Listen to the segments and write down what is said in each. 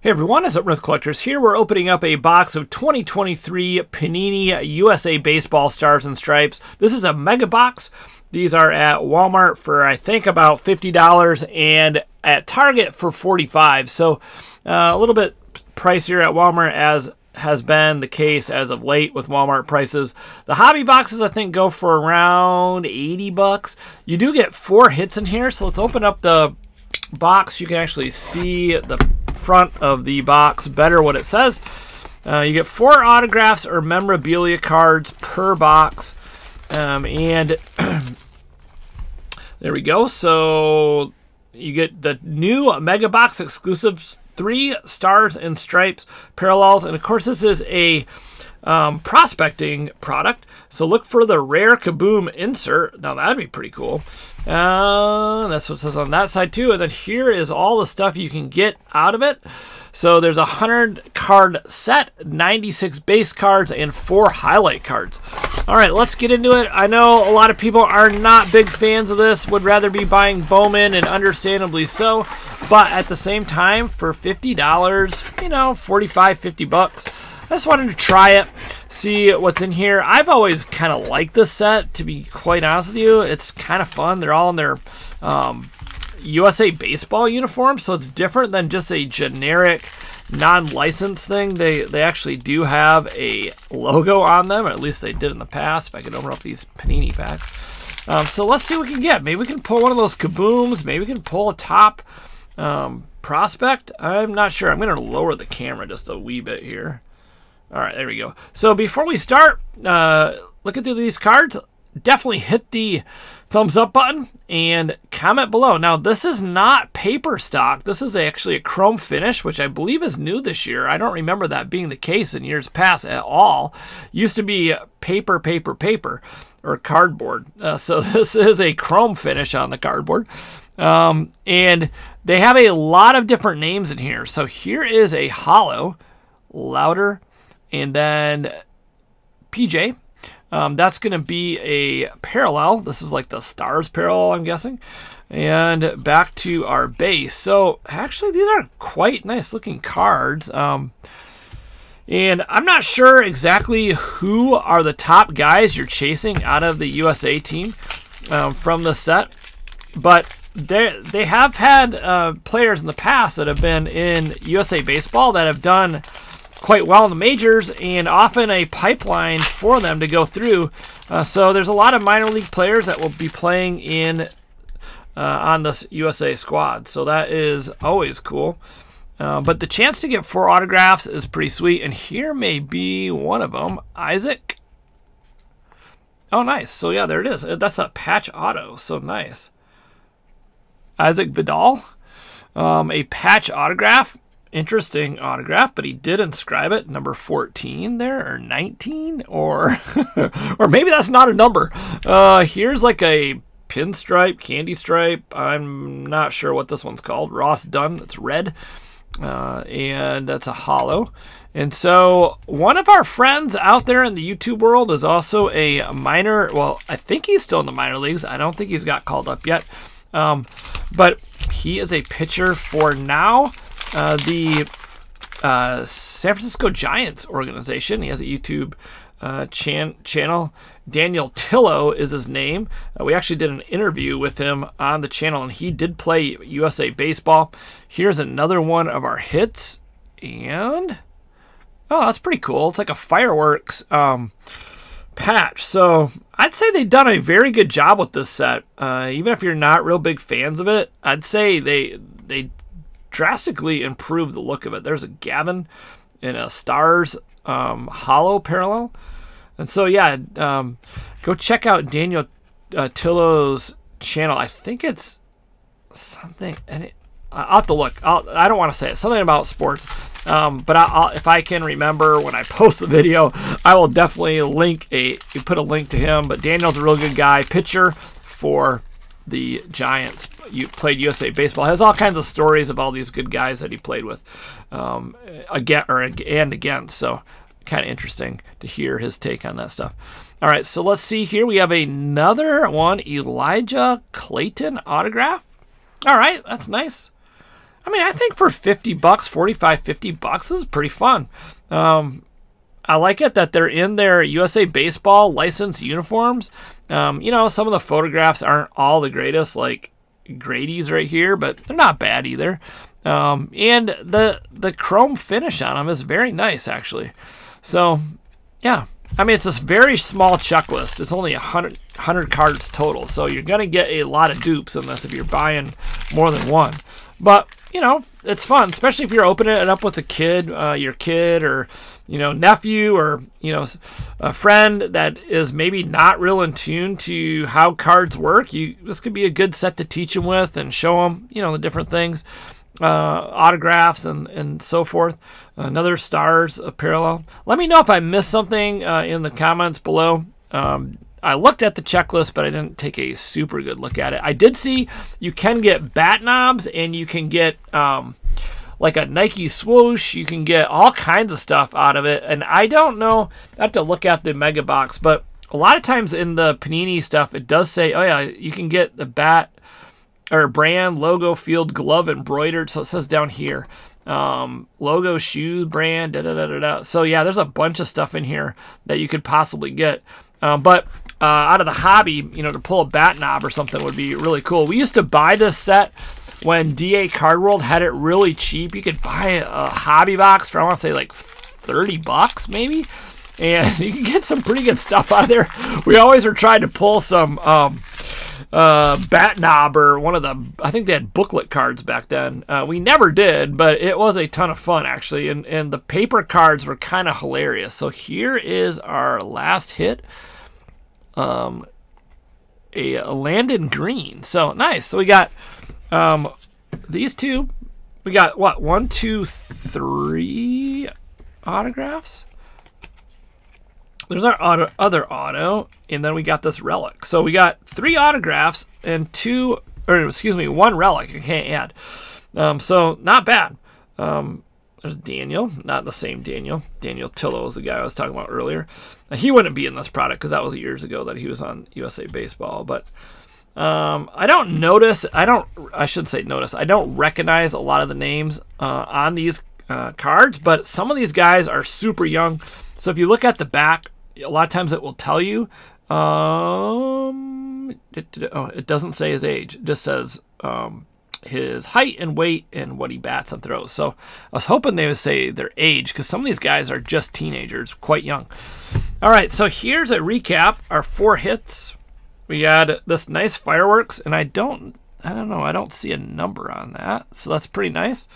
Hey everyone, it's Myth Collectors here. We're opening up a box of 2023 Panini USA Baseball Stars and Stripes. This is a mega box. These are at Walmart for I think about $50 and at Target for 45 So uh, a little bit pricier at Walmart as has been the case as of late with Walmart prices. The hobby boxes I think go for around 80 bucks. You do get four hits in here, so let's open up the box. You can actually see the front of the box better what it says. Uh, you get four autographs or memorabilia cards per box. Um, and there we go. So you get the new Mega Box exclusive three stars and stripes parallels. And of course, this is a um, prospecting product. So look for the rare Kaboom insert. Now that'd be pretty cool. Uh, that's what says on that side too. And then here is all the stuff you can get out of it. So there's a 100 card set, 96 base cards, and four highlight cards. All right, let's get into it. I know a lot of people are not big fans of this, would rather be buying Bowman, and understandably so. But at the same time, for $50, you know, 45, 50 bucks, I just wanted to try it, see what's in here. I've always kind of liked this set, to be quite honest with you. It's kind of fun. They're all in their um, USA baseball uniforms, so it's different than just a generic non-licensed thing. They they actually do have a logo on them, or at least they did in the past. If I could open up these Panini packs. Um, so let's see what we can get. Maybe we can pull one of those kabooms. Maybe we can pull a top um, prospect. I'm not sure. I'm going to lower the camera just a wee bit here. All right, there we go. So before we start uh, looking through these cards, definitely hit the thumbs up button and comment below. Now, this is not paper stock. This is actually a chrome finish, which I believe is new this year. I don't remember that being the case in years past at all. Used to be paper, paper, paper, or cardboard. Uh, so this is a chrome finish on the cardboard. Um, and they have a lot of different names in here. So here is a holo, louder, and then PJ. Um, that's going to be a parallel. This is like the stars parallel, I'm guessing. And back to our base. So actually, these are quite nice looking cards. Um, and I'm not sure exactly who are the top guys you're chasing out of the USA team um, from the set, but they they have had uh, players in the past that have been in USA baseball that have done quite well in the majors and often a pipeline for them to go through. Uh, so there's a lot of minor league players that will be playing in uh, on this USA squad. So that is always cool. Uh, but the chance to get four autographs is pretty sweet. And here may be one of them, Isaac. Oh, nice. So yeah, there it is. That's a patch auto. So nice. Isaac Vidal. Um, a patch autograph interesting autograph, but he did inscribe it number 14 there or 19 or or maybe that's not a number. Uh, here's like a pinstripe, candy stripe. I'm not sure what this one's called. Ross Dunn. It's red. Uh, and that's a holo. And so one of our friends out there in the YouTube world is also a minor. Well, I think he's still in the minor leagues. I don't think he's got called up yet. Um, but he is a pitcher for now. Uh, the uh, San Francisco Giants organization. He has a YouTube uh, chan- channel. Daniel Tillo is his name. Uh, we actually did an interview with him on the channel, and he did play USA Baseball. Here's another one of our hits. And, oh, that's pretty cool. It's like a fireworks um, patch. So I'd say they've done a very good job with this set. Uh, even if you're not real big fans of it, I'd say they they drastically improved the look of it. There's a Gavin in a Stars um, Holo parallel. And so, yeah, um, go check out Daniel uh, Tillo's channel. I think it's something, and it, I'll have to look. I'll, I do not want to say it. Something about sports. Um, but I'll, if I can remember when I post the video, I will definitely link a put a link to him. But Daniel's a real good guy, pitcher for the Giants. You played USA baseball. Has all kinds of stories of all these good guys that he played with, um, again or and against. So kind of interesting to hear his take on that stuff. All right, so let's see here. We have another one, Elijah Clayton autograph. All right, that's nice. I mean, I think for 50 bucks, 45, 50 bucks is pretty fun. Um, I like it that they're in their USA Baseball license uniforms. Um, you know, some of the photographs aren't all the greatest, like Grady's right here, but they're not bad either. Um, and the the chrome finish on them is very nice, actually. So, yeah. I mean, it's this very small checklist. It's only 100, 100 cards total, so you're going to get a lot of dupes unless if you're buying more than one. But, you know, it's fun, especially if you're opening it up with a kid, uh, your kid, or you know, nephew or, you know, a friend that is maybe not real in tune to how cards work, you this could be a good set to teach them with and show them, you know, the different things, uh, autographs and, and so forth. Another stars a parallel. Let me know if I missed something uh, in the comments below. Um, I looked at the checklist, but I didn't take a super good look at it. I did see you can get bat knobs and you can get um, like a Nike swoosh. You can get all kinds of stuff out of it. And I don't know, I have to look at the mega box, but a lot of times in the Panini stuff, it does say, oh yeah, you can get the bat or brand, logo, field, glove embroidered. So it says down here, um, logo, shoe, brand, da da da da da. So yeah, there's a bunch of stuff in here that you could possibly get. Uh, but uh, out of the hobby, you know, to pull a bat knob or something would be really cool. We used to buy this set when DA Card World had it really cheap. You could buy a hobby box for I want to say like 30 bucks maybe, and you can get some pretty good stuff out of there. We always were trying to pull some um, uh, Bat Knob or one of the I think they had booklet cards back then. Uh, we never did, but it was a ton of fun actually, and and the paper cards were kind of hilarious. So here is our last hit. Um, a, a Landon Green. So nice. So we got um, these two, we got what? One, two, three autographs. There's our auto, other auto, and then we got this relic. So we got three autographs and two, or excuse me, one relic. I can't add. Um, so not bad. Um, there's Daniel, not the same Daniel. Daniel Tillo is the guy I was talking about earlier. Now, he wouldn't be in this product because that was years ago that he was on USA Baseball. But um, I don't notice, I don't, I should say notice, I don't recognize a lot of the names uh, on these uh, cards, but some of these guys are super young. So if you look at the back, a lot of times it will tell you, um, it, oh, it doesn't say his age, it just says um, his height and weight and what he bats and throws. So I was hoping they would say their age because some of these guys are just teenagers, quite young. All right, so here's a recap. Our four hits we had this nice fireworks, and I don't, I don't know, I don't see a number on that, so that's pretty nice.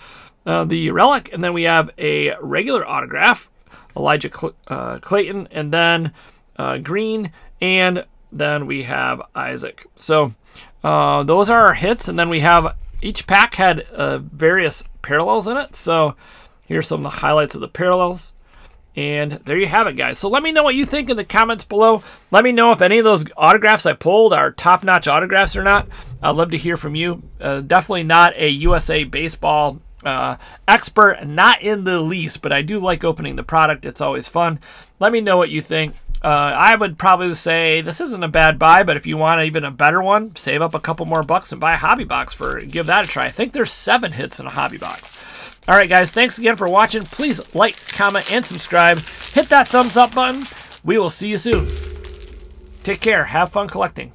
Uh, the relic, and then we have a regular autograph, Elijah Cl uh, Clayton, and then uh, Green, and then we have Isaac. So uh, those are our hits, and then we have each pack had uh, various parallels in it. So here's some of the highlights of the parallels. And there you have it, guys. So let me know what you think in the comments below. Let me know if any of those autographs I pulled are top-notch autographs or not. I'd love to hear from you. Uh, definitely not a USA Baseball uh, expert, not in the least, but I do like opening the product. It's always fun. Let me know what you think. Uh, I would probably say this isn't a bad buy, but if you want even a better one, save up a couple more bucks and buy a hobby box for give that a try. I think there's seven hits in a hobby box. All right, guys, thanks again for watching. Please like, comment, and subscribe. Hit that thumbs up button. We will see you soon. Take care. Have fun collecting.